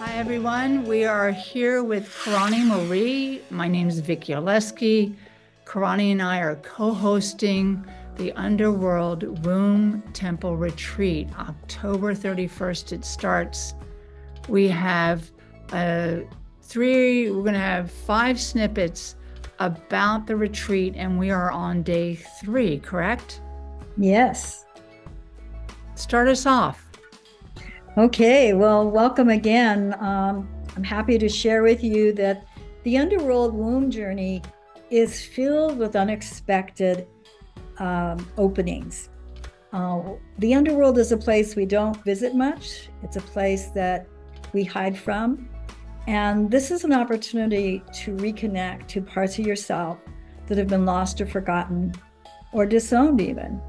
Hi, everyone. We are here with Kerani Marie. My name is Vicchi Oleski. Kerani and I are co hosting the Underworld Womb Temple Retreat. October 31st, it starts. We have uh, three, we're going to have five snippets about the retreat, and we are on day three, correct? Yes. Start us off. Okay, well, welcome again. Um, I'm happy to share with you that the underworld womb journey is filled with unexpected um, openings. Uh, the underworld is a place we don't visit much, it's a place that we hide from. And this is an opportunity to reconnect to parts of yourself that have been lost or forgotten or disowned, even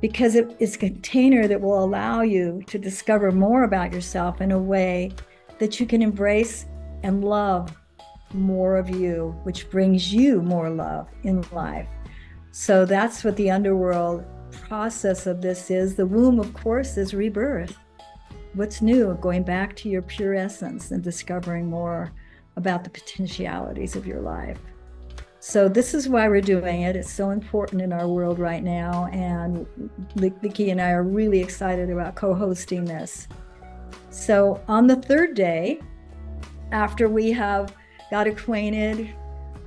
because it is a container that will allow you to discover more about yourself in a way that you can embrace and love more of you, which brings you more love in life. So that's what the underworld process of this is. The womb, of course, is rebirth. What's new? Going back to your pure essence and discovering more about the potentialities of your life. So this is why we're doing it. It's so important in our world right now, and Vicchi and I are really excited about co-hosting this. So on the third day, after we have got acquainted,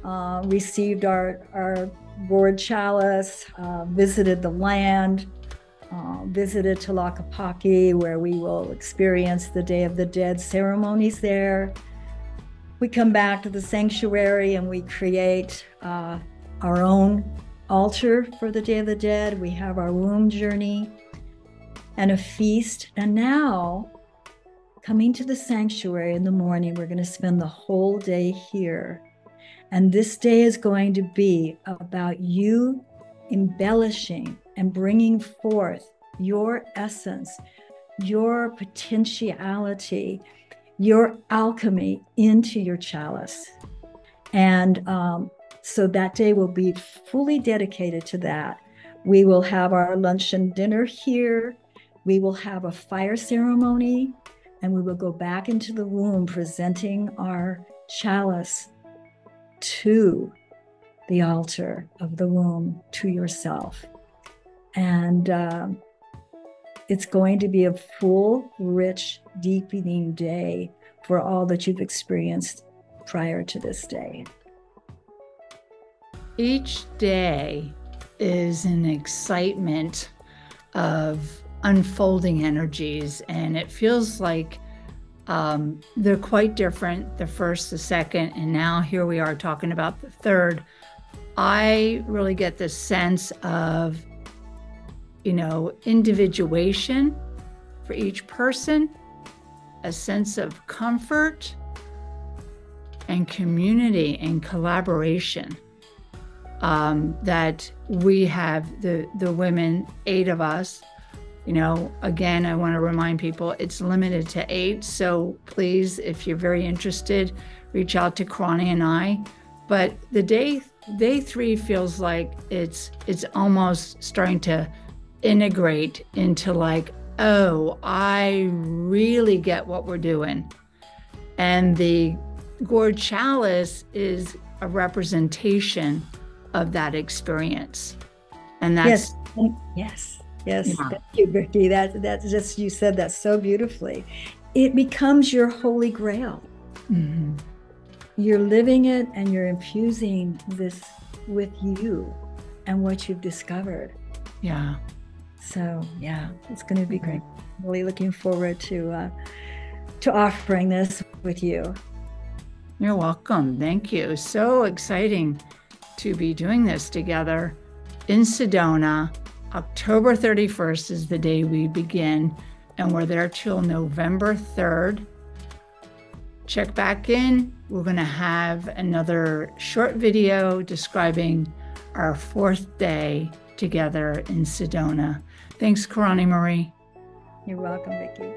uh, received our our gourd chalice, uh, visited the land, uh, visited Tlaquepaque, where we will experience the Day of the Dead ceremonies there we come back to the sanctuary and we create uh, our own altar for the Day of the Dead. We have our womb journey and a feast. And now, coming to the sanctuary in the morning, we're going to spend the whole day here. And this day is going to be about you embellishing and bringing forth your essence, your potentiality your alchemy into your chalice. And um, so that day will be fully dedicated to that. We will have our lunch and dinner here. We will have a fire ceremony, and we will go back into the womb presenting our chalice to the altar of the womb to yourself. And uh, it's going to be a full, rich, deepening day for all that you've experienced prior to this day. Each day is an excitement of unfolding energies, and it feels like um, they're quite different the first, the second, and now here we are talking about the third. I really get the sense of you know, individuation for each person, a sense of comfort and community and collaboration. Um, that we have the the women, eight of us. You know, again, I want to remind people it's limited to eight. So please, if you're very interested, reach out to Kerani and I. But the day day three feels like it's it's almost starting to integrate into like, oh, I really get what we're doing. And the gourd chalice is a representation of that experience. And that's yes, yes, yes. Yeah. Thank you, Vicchi. That that's just you said that so beautifully. It becomes your holy grail. Mm-hmm. You're living it and you're infusing this with you and what you've discovered. Yeah. So yeah, it's going to be great. Really looking forward to uh, to offering this with you. You're welcome. Thank you. So exciting to be doing this together in Sedona. October 31st is the day we begin, and we're there till November 3rd. Check back in. We're going to have another short video describing our fourth day together in Sedona. Thanks, Kerani Marie. You're welcome, Vicchi.